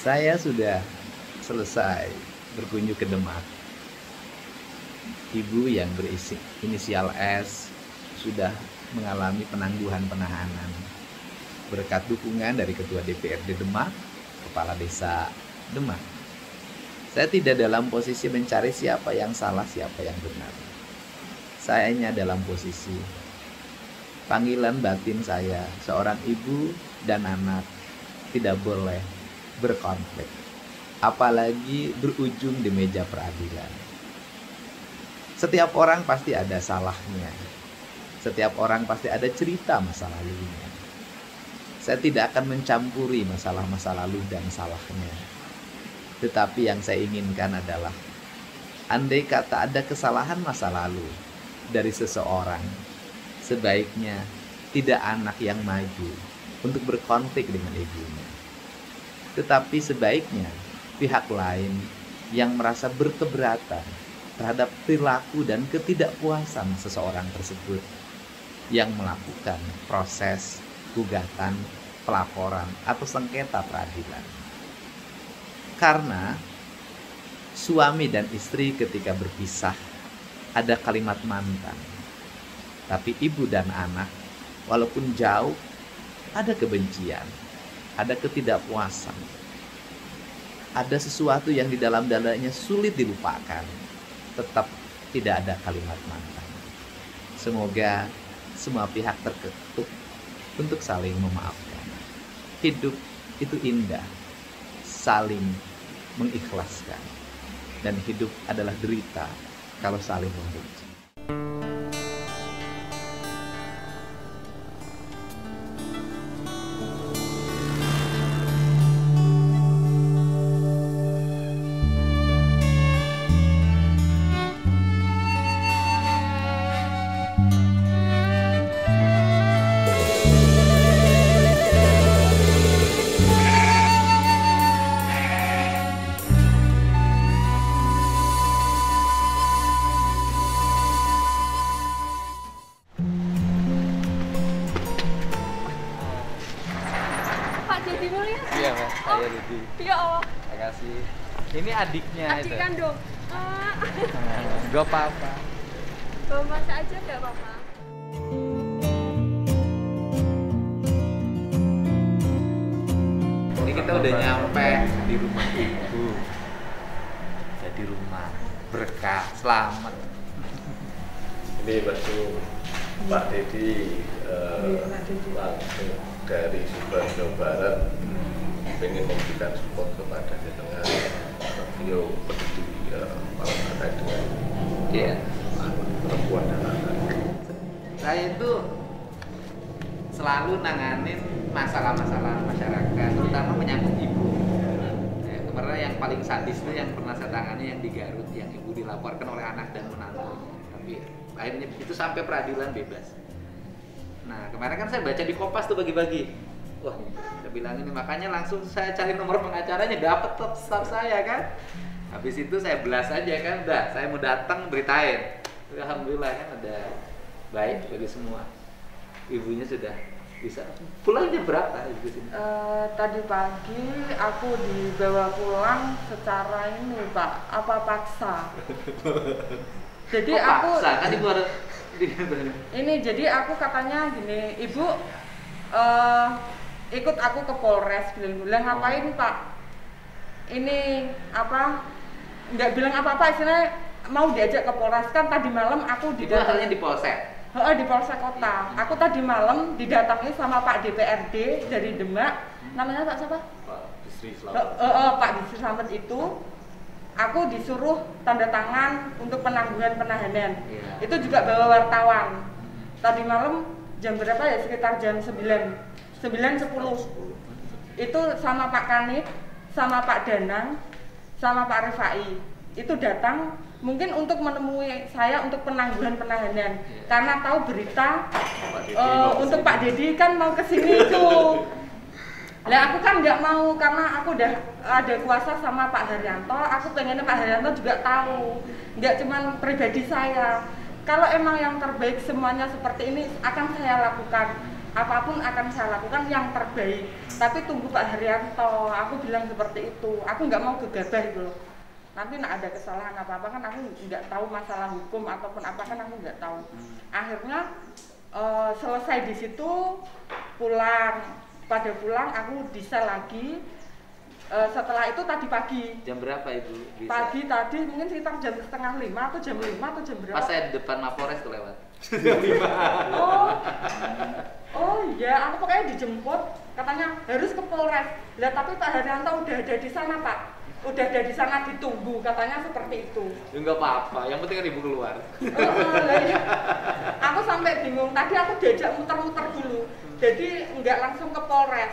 Saya sudah selesai berkunjung ke Demak. Ibu yang berisi inisial S sudah mengalami penangguhan penahanan berkat dukungan dari Ketua DPRD Demak, Kepala Desa Demak. Saya tidak dalam posisi mencari siapa yang salah, siapa yang benar. Saya hanya dalam posisi panggilan batin saya, seorang ibu dan anak tidak boleh berkonflik, apalagi berujung di meja peradilan. Setiap orang pasti ada salahnya, setiap orang pasti ada cerita masa lalunya. Saya tidak akan mencampuri masalah-masa lalu dan salahnya. Tetapi yang saya inginkan adalah andai kata ada kesalahan masa lalu dari seseorang, sebaiknya tidak anak yang maju untuk berkonflik dengan ibunya. Tetapi sebaiknya pihak lain yang merasa berkeberatan terhadap perilaku dan ketidakpuasan seseorang tersebut yang melakukan proses gugatan, pelaporan, atau sengketa peradilan. Karena suami dan istri ketika berpisah ada kalimat mantan. Tapi ibu dan anak walaupun jauh ada kebencian, ada ketidakpuasan. Ada sesuatu yang di dalam dadanya sulit dilupakan. Tetap tidak ada kalimat mantan. Semoga semua pihak terketuk untuk saling memaafkan. Hidup itu indah, saling mengikhlaskan. Dan hidup adalah derita kalau saling membenci. Ini adiknya adik kandung. Ah, Gak apa-apa. bawa masa aja nggak apa-apa. Ini kita udah nyampe di rumah ibu. Jadi rumah berkah, selamat. Ini langsung Pak Dedi eh, langsung dari Subang Jawa Barat ingin memberikan support kepada Jawa Tengah beliau peduli eh, malah terkait dengan Iya. perempuan dan anak Saya itu selalu nanganin masalah-masalah masyarakat, terutama menyangkut ibu. Ya, kemarin yang paling sadis itu yang pernah saya tangani yang di Garut, yang ibu dilaporkan oleh anak dan menantu. Tapi akhirnya itu sampai peradilan bebas. Nah kemarin kan saya baca di Kompas tuh bagi-bagi. Wah, saya bilang ini makanya langsung saya cari nomor pengacaranya dapat top staff saya kan. Habis itu saya belas aja kan, udah saya mau datang beritain. Alhamdulillah kan ada baik bagi semua. Ibunya sudah bisa pulang jam berapa ibu sini? Eh, tadi pagi aku dibawa pulang secara ini pak apa paksa jadi Kok aku paksa? kan ibu harus ini jadi aku katanya gini ibu eh ikut aku ke Polres bilang bilang ngapain pak ini apa nggak bilang apa-apa istilahnya mau diajak ke Polres kan tadi malam aku didatangi di polsek. Heeh, di Polsek Kota. Aku tadi malam didatangi sama Pak DPRD dari Demak. Namanya Pak siapa? Pak Bisri Eh, Selamat. eh, eh, Pak Bisri Slamet itu aku disuruh tanda tangan untuk penangguhan penahanan. Iya. Itu juga bawa wartawan. Tadi malam jam berapa ya? Sekitar jam 9. 9.10. Itu sama Pak Kanit, sama Pak Danang, sama Pak Rifai. Itu datang mungkin untuk menemui saya untuk penangguhan penahanan Iya. karena tahu berita Pak mau untuk. Pak Dedi kan mau ke sini itu. Lah aku kan nggak mau karena aku udah ada kuasa sama Pak Haryanto, aku pengennya Pak Haryanto juga tahu. Nggak cuman pribadi saya. Kalau emang yang terbaik semuanya seperti ini akan saya lakukan. Apa pun akan saya lakukan yang terbaik. Tapi tunggu Pak Haryanto. Aku bilang seperti itu. Aku nggak mau gegabah gitu loh. Nanti nak ada kesalahan apa apa kan aku nggak tahu masalah hukum ataupun apa kan aku nggak tahu. Akhirnya eh, selesai di situ pulang. Pada pulang aku bisa lagi. Eh, setelah itu tadi pagi. Jam berapa ibu? Bisa? pagi tadi mungkin sekitar jam setengah lima atau jam lima atau jam berapa. Pas saya di depan Mapores tuh lewat. Oh oh iya aku pokoknya dijemput. Katanya harus ke Polres. Lah tapi Pak Haryanto udah ada di sana Pak. Udah ada di sana ditunggu. Katanya seperti itu. Ya nggak apa-apa, yang penting kan ibu keluar. Oh, oh, iya. aku sampai bingung. Tadi aku diajak muter-muter dulu. Jadi nggak langsung ke Polres.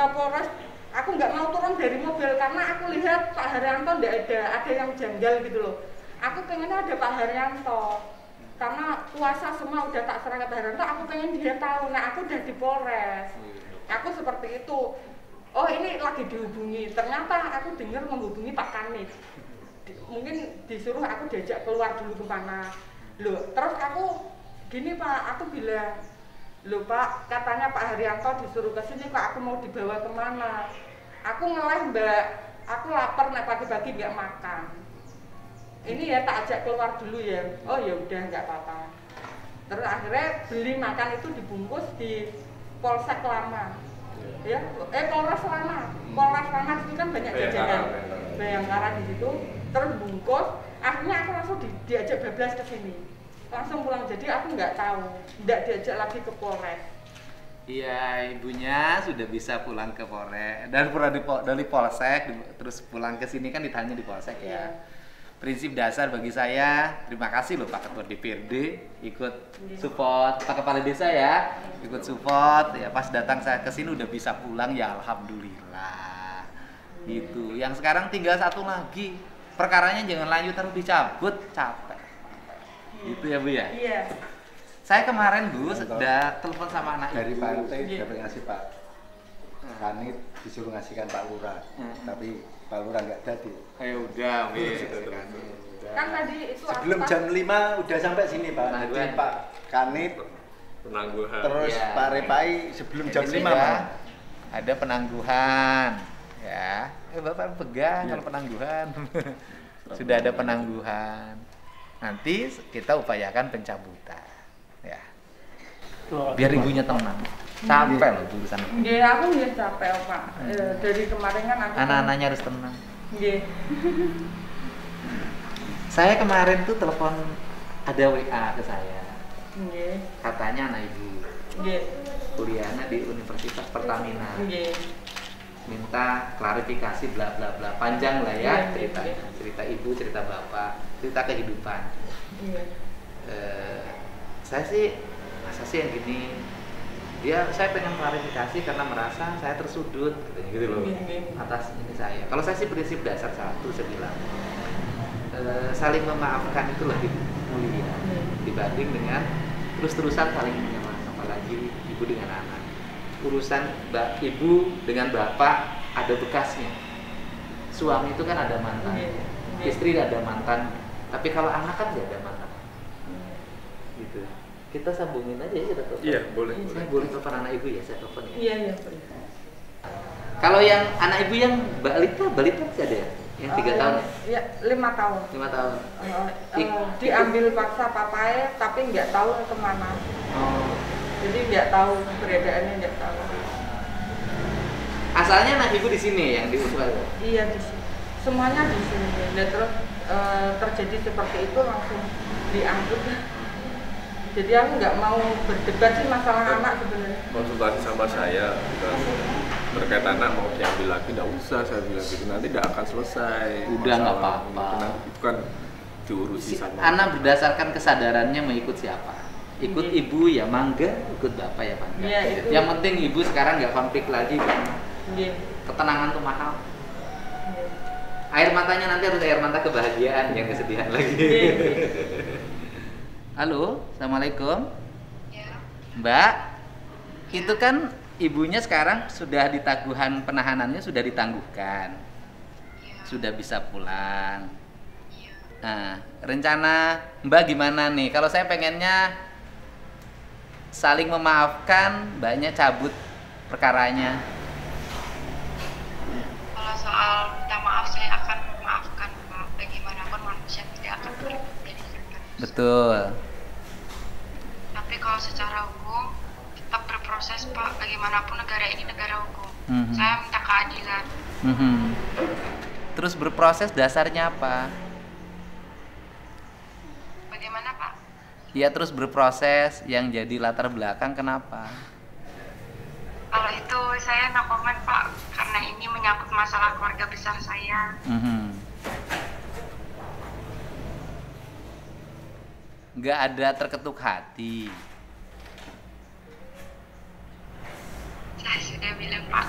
Ke Polres aku nggak mau turun dari mobil karena aku lihat Pak Haryanto nggak ada. Ada yang janggal gitu loh. Aku pengennya ada Pak Haryanto karena puasa semua udah tak ke Pak Haryanto aku pengen dia tahu. Nah aku udah di Polres. Aku seperti itu. Oh ini lagi dihubungi. Ternyata aku dengar menghubungi Pak Kanit. Di- mungkin disuruh aku diajak keluar dulu ke mana loh terus aku gini Pak. Aku bilang loh Pak katanya Pak Haryanto disuruh ke sini Pak aku mau dibawa ke mana? Aku ngeleh Mbak. Aku lapar nek pagi-pagi nggak makan ini ya tak ajak keluar dulu ya. Oh ya udah nggak apa-apa. Terus akhirnya beli makan itu dibungkus di Polsek Lama. Ya eh Polres Lama. Polres Lama itu kan banyak jajanan. Bayangkara. Di situ. Terus bungkus. Akhirnya aku langsung di- diajak bablas ke sini. Langsung pulang. Jadi aku nggak tahu. Nggak diajak lagi ke Polres. Iya, ibunya sudah bisa pulang ke Polres. Dan pulang di dari Polsek terus pulang ke sini kan ditanya di Polsek ya. Iya. Prinsip dasar bagi saya, terima kasih loh Pak Ketua DPRD ikut Iya. support Pak Kepala Desa ya, ikut support ya pas datang saya ke sini udah bisa pulang ya alhamdulillah. Gitu. Yang sekarang tinggal satu lagi. Perkaranya jangan lanjut terus dicabut, capek. Gitu ya Bu ya. iya Saya kemarin Bu Mantap. sudah telepon sama anak dari ibu. partai Iya. dapat ngasih Pak Kanit disuruh ngasihkan Pak Lurah Hmm. tapi Lurah nggak jadi Ya udah, wis. kan tadi itu sebelum aku jam 5 udah sampai sini Pak jadi Penangguhan. Pak Kanit penangguhan terus Iya. Pak Repai sebelum Ini jam 5 sudah Pak Ada penangguhan, ya. Eh bapak pegang Iya. kalau penangguhan. sudah ada penangguhan. Nanti kita upayakan pencabutan, ya. Biar ibunya tenang. Capek loh urusan. Nggih, aku nggih capek, Pak. Eh, dari kemarin kan aku Anak-anaknya harus tenang. Nggih. Saya kemarin tuh telepon ada WA ke saya. Nggih. Katanya anak ibu Nggih. kuliahnya di Universitas Pertamina. Nggih. minta klarifikasi bla bla bla panjang lah Iya, ya iya, ceritanya iya. cerita ibu cerita bapak cerita kehidupan Iya. Eh, saya sih masa sih yang gini dia saya pengen klarifikasi karena merasa saya tersudut katanya gitu loh Iya, iya. atas ini saya. Kalau saya sih prinsip dasar satu saya bilang eh, saling memaafkan itu lebih mulia Iya. dibanding dengan terus-terusan saling menyalahkan apalagi ibu dengan anak. Urusan mbak ibu dengan bapak ada bekasnya. Suami itu kan ada mantan. Istri ada mantan. Tapi kalau anak kan nggak ada mantan. Gitu kita sambungin aja ya kita telepon iya boleh saya boleh boleh telepon anak ibu ya saya telepon ya Iya, iya. boleh. kalau yang anak ibu yang balita balita masih ada ya yang tiga Oh, tahun ya Iya, lima tahun. lima tahun eh, Ik- diambil paksa papanya tapi nggak tahu ke mana. oh. Jadi nggak tahu keberadaannya nggak tahu. asalnya anak ibu di sini yang diusul Iya di sini. Semuanya di sini. Dan terus eh, terjadi seperti itu langsung diangkut. Jadi aku nggak mau berdebat sih masalah anak sebenarnya. konsultasi sama saya kan terkait anak mau diambil lagi nggak usah saya bilang gitu nanti tidak akan selesai Udah, nggak apa-apa. Nanti bukan diurusi si sama anak berdasarkan kesadarannya mengikut siapa ikut Iya. ibu ya mangga ikut bapak ya mangga Iya, itu. yang penting ibu sekarang nggak konflik lagi karena Iya. ketenangan tuh mahal Iya. air matanya nanti harus air mata kebahagiaan yang kesedihan lagi Iya. Halo assalamualaikum. Mbak itu kan ibunya sekarang sudah ditaguhan penahanannya sudah ditangguhkan. Sudah bisa pulang. Nah, rencana Mbak gimana nih? Kalau saya pengennya saling memaafkan banyak cabut perkaranya. Kalau soal minta maaf saya akan memaafkan Pak. Bagaimanapun manusia tidak akan berubah jadi manusia. Betul Tapi kalau secara hukum tetap berproses Pak. Bagaimanapun negara ini negara hukum. Mhm. Saya minta keadilan. Mhm. terus berproses dasarnya apa Bagaimana Pak? ya terus berproses yang jadi latar belakang kenapa Kalau itu saya no comment Pak. Karena ini menyangkut masalah keluarga besar saya. Mhm. Nggak ada terketuk hati Saya sudah bilang Pak.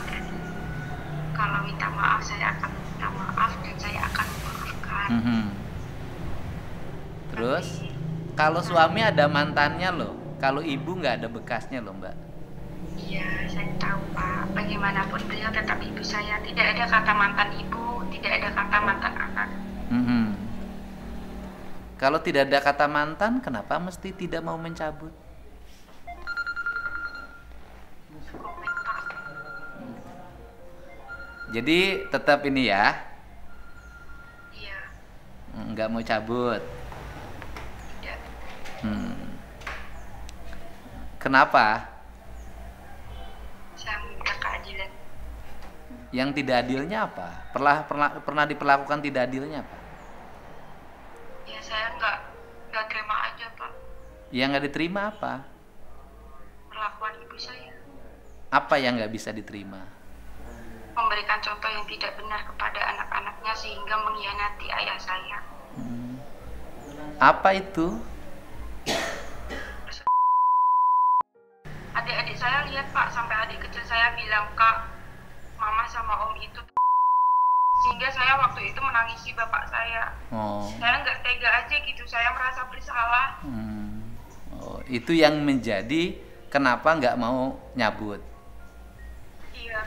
Kalau minta maaf saya akan minta maaf dan saya akan memaafkan. Mhm. terus Tapi- kalau suami ada mantannya loh kalau ibu nggak ada bekasnya loh mbak Iya, saya tahu Pak. Bagaimanapun beliau tetap ibu saya. Tidak ada kata mantan ibu, tidak ada kata mantan anak. Mhm. Kalau tidak ada kata mantan, kenapa mesti tidak mau mencabut? Jadi tetap ini ya, Iya, nggak mau cabut. tidak. Hmm. Kenapa? Yang tidak adilnya apa? Pernah pernah pernah diperlakukan tidak adilnya apa? Ya saya nggak nggak terima aja Pak. Yang nggak diterima apa? Perlakuan ibu saya. Apa yang nggak bisa diterima? Memberikan contoh yang tidak benar kepada anak-anaknya sehingga mengkhianati ayah saya. Apa itu? Adik-adik saya lihat Pak, sampai adik kecil saya bilang Kak, Mama sama Om itu sehingga saya waktu itu menangisi bapak saya. Oh, Saya nggak tega aja gitu, saya merasa bersalah. hmm. oh itu yang menjadi kenapa nggak mau nyabut? Iya.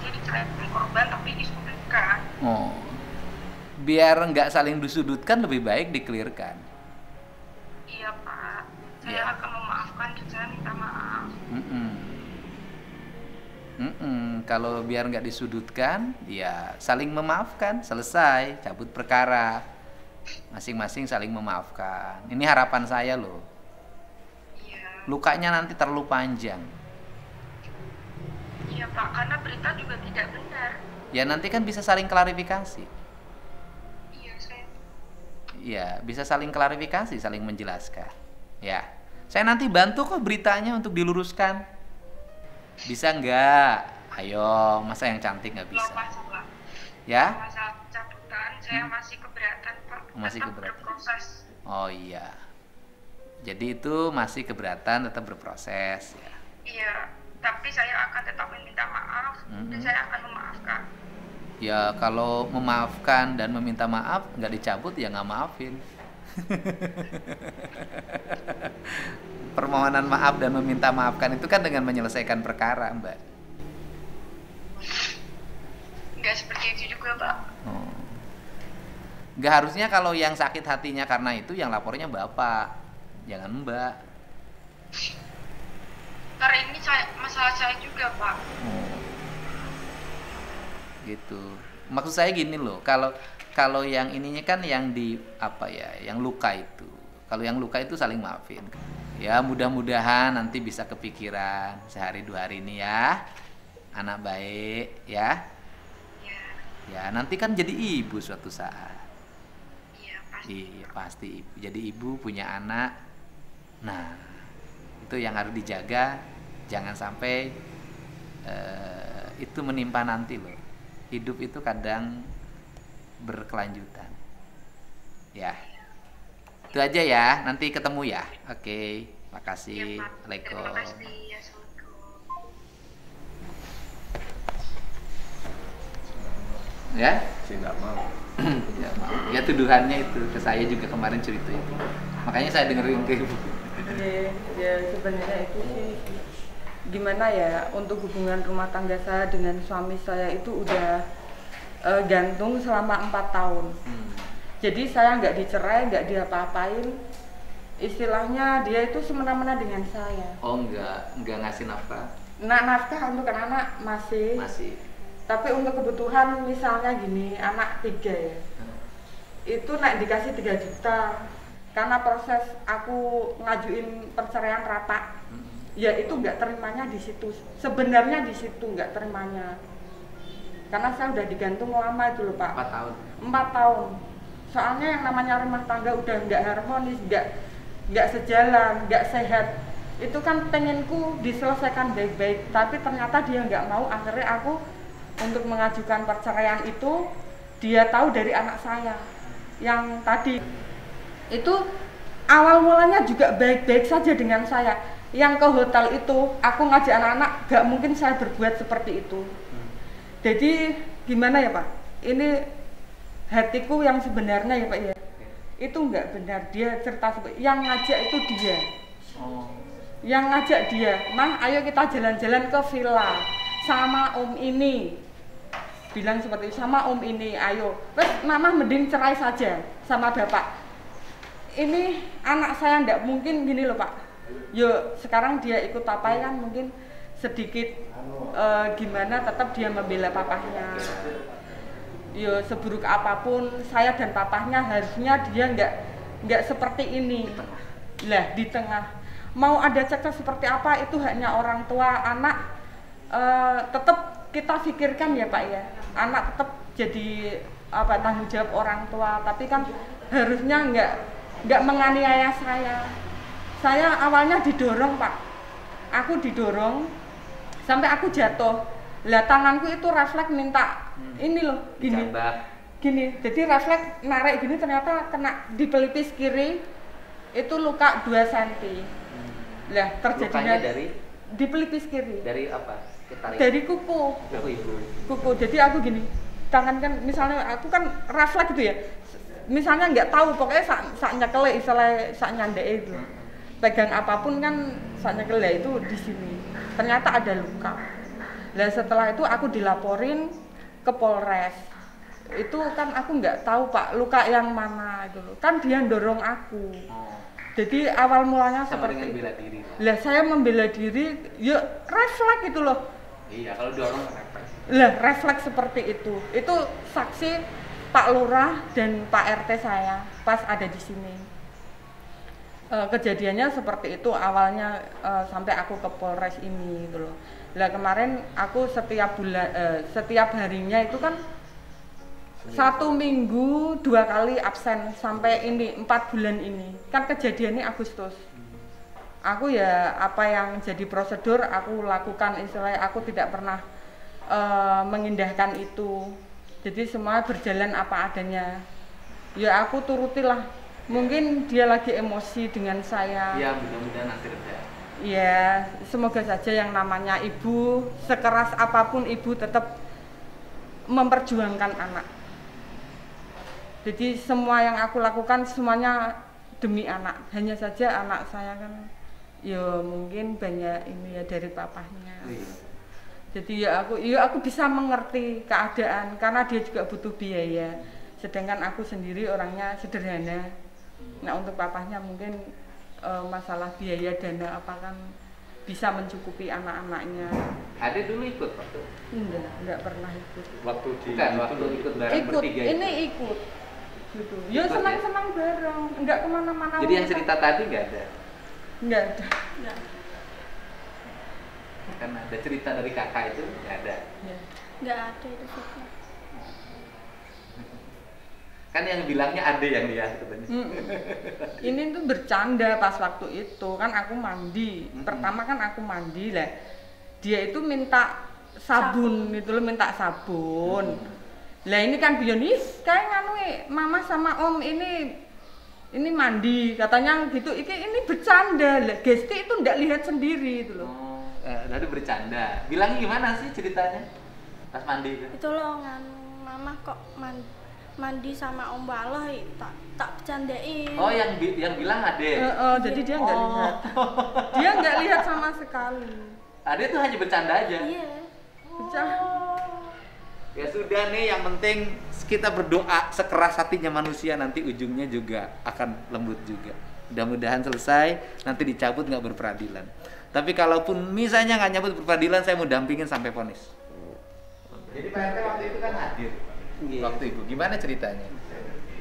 Jadi saya korban tapi disudutkan. Oh, biar nggak saling disudutkan lebih baik dikelirkan. Iya Pak. Saya Iya. akan memaafkan dan saya minta maaf. Mm-mm. Mm-mm. Kalau biar nggak disudutkan, ya saling memaafkan, selesai, cabut perkara, masing-masing saling memaafkan. Ini harapan saya loh. Iya. Lukanya nanti terlalu panjang. Iya Pak, karena berita juga tidak benar. Ya nanti kan bisa saling klarifikasi. Iya saya. Ya bisa saling klarifikasi, saling menjelaskan. Ya, saya nanti bantu kok beritanya untuk diluruskan. Bisa nggak? Ayo, masa yang cantik nggak bisa? Ya? Saya masih keberatan Pak. Masih Tetap keberatan. berproses. Oh iya. Jadi itu masih keberatan tetap berproses ya. Iya, tapi saya akan tetap meminta maaf dan Mhm. saya akan memaafkan. Ya kalau memaafkan dan meminta maaf nggak dicabut ya nggak maafin. Permohonan maaf dan meminta maafkan itu kan dengan menyelesaikan perkara, Mbak. Nggak seperti itu juga Pak. Oh. Nggak harusnya kalau yang sakit hatinya karena itu yang lapornya bapak, jangan Mbak. Karena ini saya, masalah saya juga Pak. Oh. Gitu. Maksud saya gini loh, kalau kalau yang ininya kan yang di apa ya, yang luka itu. Kalau yang luka itu saling maafin. Ya mudah-mudahan nanti bisa kepikiran sehari dua hari ini ya, anak baik ya. Iya, Ya nanti kan jadi ibu suatu saat. iya pasti. Iya pasti ibu. Jadi ibu punya anak. Nah itu yang harus dijaga. Jangan sampai eh, itu menimpa nanti loh. Hidup itu kadang berkelanjutan. Ya. Itu aja ya. Nanti ketemu ya. Oke. Makasih. Iya, Pak. Assalamualaikum. Ya. Saya nggak mau. ya, maaf. ya tuduhannya itu ke saya juga kemarin cerita itu. Makanya saya dengerin ke ibu. Iya, ya sebenarnya itu sih gimana ya untuk hubungan rumah tangga saya dengan suami saya itu udah eh, gantung selama empat tahun. Hmm. Jadi saya nggak dicerai, nggak diapa-apain, istilahnya dia itu semena-mena dengan saya Oh enggak, enggak ngasih nafkah nah nafkah untuk anak masih masih. Tapi untuk kebutuhan misalnya gini anak tiga ya. Itu naik dikasih 3 juta karena proses aku ngajuin perceraian rata ya itu nggak terimanya di situ. Sebenarnya di situ nggak terimanya. Karena saya udah digantung lama itu loh pak. Empat tahun. empat tahun. Soalnya yang namanya rumah tangga udah nggak harmonis nggak nggak sejalan nggak sehat. Itu kan pengenku diselesaikan baik-baik tapi ternyata dia nggak mau akhirnya aku untuk mengajukan perceraian itu dia tahu dari anak saya. Yang tadi itu awal mulanya juga baik-baik saja dengan saya. Yang ke hotel itu aku ngajak anak-anak gak mungkin saya berbuat seperti itu. Jadi gimana ya pak? Ini hatiku yang sebenarnya ya pak ya? Itu nggak benar. Dia cerita yang ngajak itu dia. Yang ngajak dia mah ayo kita jalan-jalan ke villa sama om ini bilang seperti itu sama om ini ayo. Terus mama mending cerai saja sama bapak. Ini anak saya ndak mungkin gini loh pak. Yuk sekarang dia ikut papai kan mungkin sedikit eh, gimana tetap dia membela papahnya. Yo seburuk apa pun saya dan papahnya harusnya dia nggak nggak seperti ini. Lah di tengah mau ada cekcok seperti apa itu hanya orang tua anak eh, tetap kita pikirkan ya pak ya anak tetap jadi apa tanggung jawab orang tua. Tapi kan harusnya nggak nggak menganiaya saya. Saya awalnya didorong pak. Aku didorong sampai aku jatuh. Lah tanganku itu refleks minta ini loh gini. Dicambak. gini. Jadi refleks narik gini ternyata kena di pelipis kiri itu luka 2 cm lah terjadinya Lukanya dari? di pelipis kiri. Dari apa? Dari kuku. Oh, ibu. kuku. Jadi aku gini tangan kan misalnya aku kan refleks gitu ya. Misalnya nggak tahu pokoknya sak sak nyekele istilah sak nyandek itu. Pegang apa pun kan sak nyekele itu di sini. Ternyata ada luka. Lah setelah itu aku dilaporin ke Polres. Itu kan aku nggak tahu pak luka yang mana itu kan dia dorong aku. Oh. jadi awal mulanya Sama seperti dengan itu bela diri. lah saya membela diri ya refleks gitu loh Iya, kalau dorong refleks. lah refleks seperti itu. Itu saksi Pak Lurah dan Pak RT saya pas ada di sini. Eh, kejadiannya seperti itu. Awalnya eh, sampai aku ke Polres ini gitu loh. Lah kemarin aku setiap bulan eh, setiap harinya itu kan satu minggu dua kali absen sampai ini empat bulan ini. Kan kejadiannya Agustus aku ya apa yang jadi prosedur aku lakukan. Istilahnya aku tidak pernah eh, mengindahkan itu. Jadi semua berjalan apa adanya. Ya aku turutilah. Mungkin dia lagi emosi dengan saya. Iya, mudah-mudahan nanti reda. ya semoga saja yang namanya ibu sekeras apa pun ibu tetap memperjuangkan anak. Jadi semua yang aku lakukan semuanya demi anak. Hanya saja anak saya kan ya mungkin banyak ini ya dari papahnya. Iya. jadi ya aku ya aku bisa mengerti keadaan karena dia juga butuh biaya. Sedangkan aku sendiri orangnya sederhana. Nah untuk papahnya mungkin eh, masalah biaya dana apa kan bisa mencukupi anak-anaknya. Ade dulu ikut waktu? Enggak enggak pernah ikut. Waktu di Bukan, waktu ikut bareng ikut bertiga itu. ini ikut. Gitu. Ya ya? senang-senang bareng enggak ke mana-mana Jadi yang cerita tadi nggak ada. Enggak ada Kan ada cerita dari kakak itu nggak ada. ya. nggak ada itu fitnah Kan yang bilangnya ada yang lihat katanya. Mm-mm. ini tuh bercanda pas waktu itu kan aku mandi Mm-mm. pertama kan aku mandi lah dia itu minta sabun itu loh minta sabun lah ini kan bionis kayak nganu eh, mama sama om ini ini mandi katanya gitu ini ini bercanda lah Gesti itu ndak lihat sendiri itu loh Oh, eh, lalu bercanda. Bilangnya gimana sih ceritanya? Pas mandi itu. itu loh nganu mama kok mandi, mandi sama om baloh tak tak bercandain Oh, yang bi- yang bilang Ade. Eh, eh, jadi dia nggak Oh. lihat dia nggak lihat sama sekali Ade tuh hanya bercanda aja. iya Bercanda. Ya sudah nih, yang penting kita berdoa sekeras hatinya manusia nanti ujungnya juga akan lembut juga. Mudah-mudahan selesai, nanti dicabut nggak berperadilan. Tapi kalaupun misalnya nggak nyabut berperadilan, saya mau dampingin sampai vonis. Jadi Pak RT waktu itu kan hadir. Iya. Waktu itu gimana ceritanya?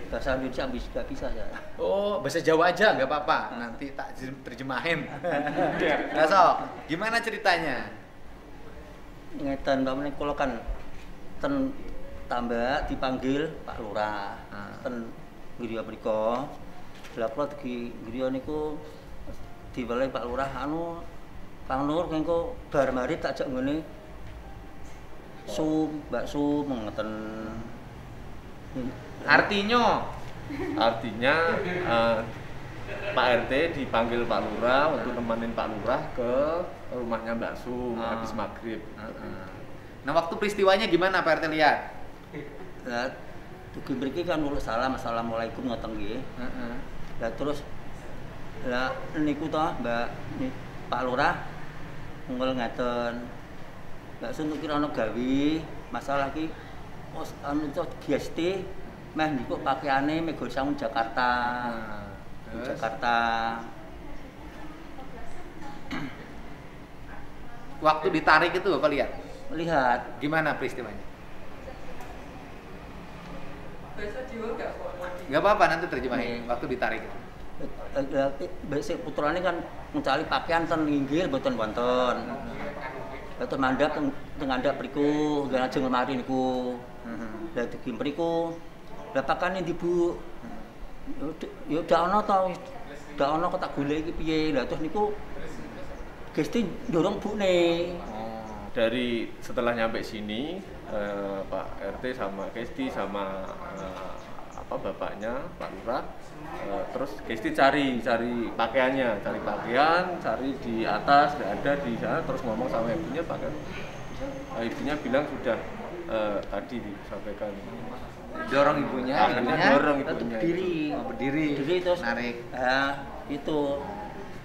bahasa Indonesia bisa nggak bisa ya Oh, bahasa Jawa aja nggak apa-apa. Nanti tak jem- terjemahin. Nggak sok. Gimana ceritanya? ngeten mbak kula kan ten tambah dipanggil Pak Lurah Ah. ten griya mriku lha kula di griya niku diwalehi Pak Lurah anu Pak Nur engko bar mari tak jak ngene sum bakso ngeten Artinya Artinya eh, Pak RT dipanggil Pak Lurah untuk nemenin Pak Lurah ke rumahnya Mbak Sum Ah. habis maghrib. Nah, waktu peristiwanya gimana Pak RT lihat? Lah dugi mriki kan uluk salam assalamualaikum ngoten nggih Heeh. Lah terus lah niku toh Mbak ni- Pak Lurah ngul ngeten. Mbak Sun kira gawe masalah ki pos anu to GST meh niku pakaiane Mego Sangun Jakarta. Terus? Jakarta. Waktu ditarik itu Bapak lihat. Lihat Gimana peristiwanya? Gak apa-apa nanti terjemahin. Nih. Waktu ditarik basic putrane kan mencari pakaian ten inggil boten wonten. Lah ten mandap teng andap mriku, nggih ajeng lemari niku. Mhm. Lah dugi mriku. Lah pakane ndi Bu? Yo dak ana to. Dak ana kok tak golek iki piye. Lah terus niku Gusti ndorong bune. Oh. Dari setelah nyampe sini eh, Pak RT sama Kesti sama eh, apa bapaknya Pak Lurah eh, terus Kesti cari cari pakaiannya, cari pakaian, cari di atas nggak ada di sana terus ngomong sama ibunya pakaian. Eh, ibunya bilang sudah eh, tadi disampaikan Dorong ibunya, ibunya dorong ibunya. berdiri. Oh, berdiri. Berdiri terus narik Ah, itu.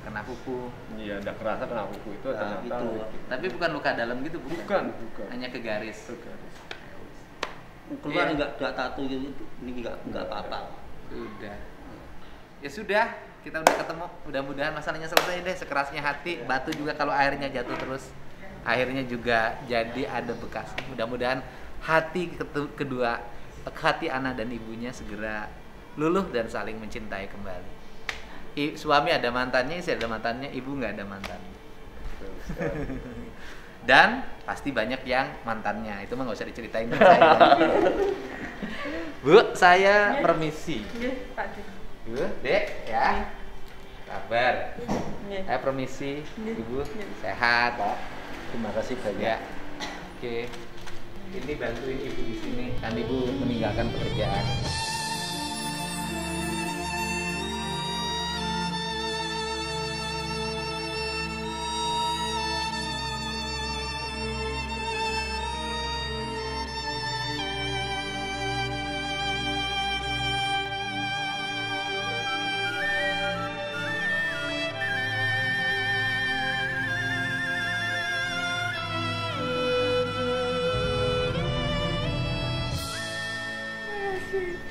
Kena kuku. Iya, enggak kerasa kena kuku itu Nah, ternyata itu. Tapi bukan luka dalam gitu, Bukan, bukan. Hanya ke garis. Keluar Iya. enggak enggak tato gitu. Niki enggak enggak apa-apa. Sudah. Ya sudah, kita udah ketemu. Mudah-mudahan masalahnya selesai deh. Sekerasnya hati, batu juga kalau airnya jatuh terus. Akhirnya juga jadi ada bekas. Mudah-mudahan hati kedua hati anak dan ibunya segera luluh dan saling mencintai kembali. I- suami ada mantannya, istri ada mantannya, ibu nggak ada mantannya. Dan pasti banyak yang mantannya. Itu mah nggak usah diceritain ke saya. Bu, saya permisi. Nggih, Pak Dik. Bu, Dek, ya. Kabar. Nggih. Saya permisi. Ibu. Sehat. Terima kasih banyak. Ya. Oke. Ini bantuin Ibu di sini. Kan Ibu meninggalkan pekerjaan.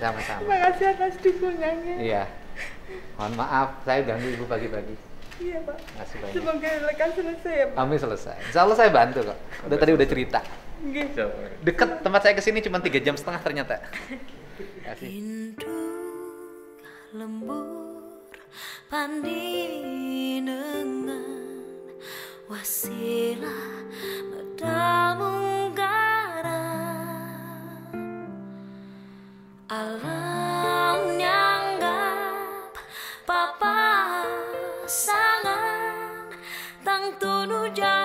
Sama-sama. Terima kasih atas dukungannya. Iya. Mohon maaf, saya ganggu Ibu pagi-pagi. Iya, Pak. Makasih banyak. Semoga lekas selesai ya, Pak. Kami selesai. Insya Allah saya bantu kok. Udah tadi udah cerita. Nggih. Deket tempat saya ke sini cuma tiga jam setengah ternyata. Kasih. Induk lembur pandinengan wasilah alam nyanggap papasangan tang tunu ukuran